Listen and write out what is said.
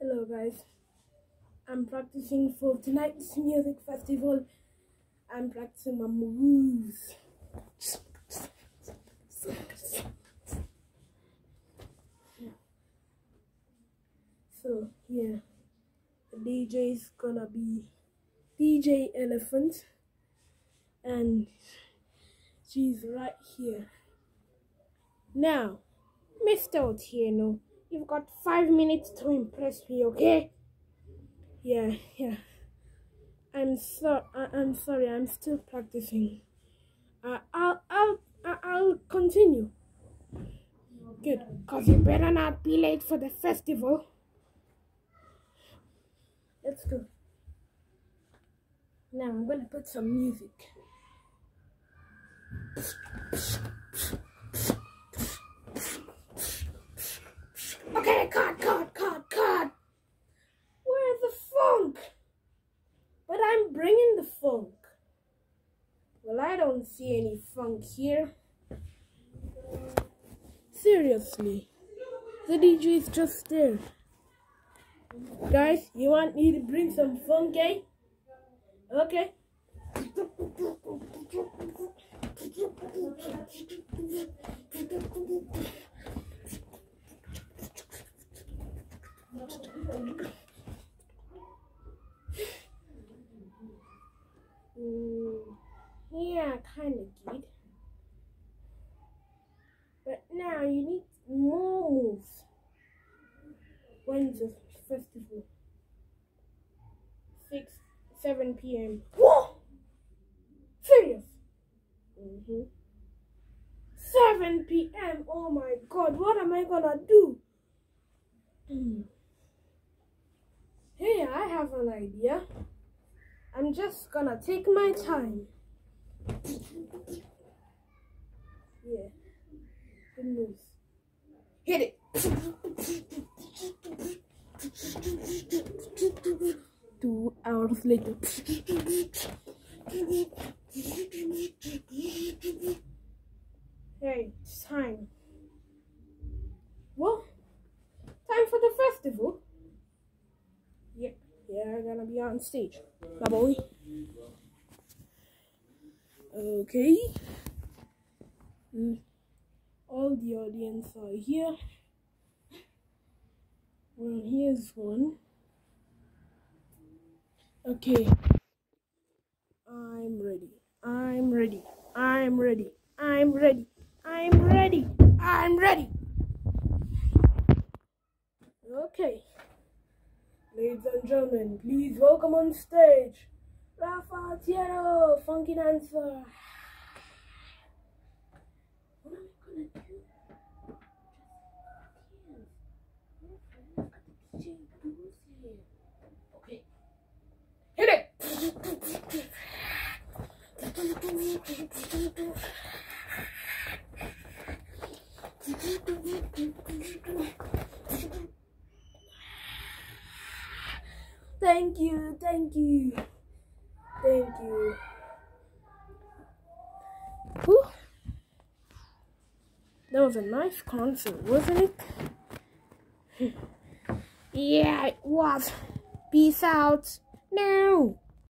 Hello guys, I'm practicing for tonight's music festival. I'm practicing my moves. So yeah, the DJ is gonna be DJ Elephant, and she's right here. Now, Mr. Otieno, you've got five minutes to impress me, okay? Yeah, yeah. I'm so I, I'm sorry. I'm still practicing. Uh, I'll I'll I'll continue. Good, cause you better not be late for the festival. Let's go. Now I'm gonna put some music. Okay, cut, cut, cut, cut. Where's the funk? But I'm bringing the funk. Well, I don't see any funk here. Seriously, the DJ is just there. Guys, you want me to bring some funk, eh? Okay. Mm, yeah, kind of good. But now you need more moves. When's the festival? 6, 7 p.m. Whoa! Serious? Mm-hmm. 7 p.m. Oh my god, what am I gonna do? Hmm. Hey, I have an idea. I'm just gonna take my time. Yeah. Good moves. Hit it. Two hours later. Hey, it's time. Well, time for the festival. Yep, yeah, I'm gonna be on stage. My boy. Okay. Mm. All the audience are here. Well, here's one. Okay. I'm ready. I'm ready. I'm ready. I'm ready. I'm ready. I'm ready. Okay. Ladies and gentlemen, please welcome on stage Rafa Tiero, Funky Dancer. What am I gonna do? Okay. Hit it! Thank you, thank you, thank you. Whew. That was a nice concert, wasn't it? yeah, it was. Peace out. No.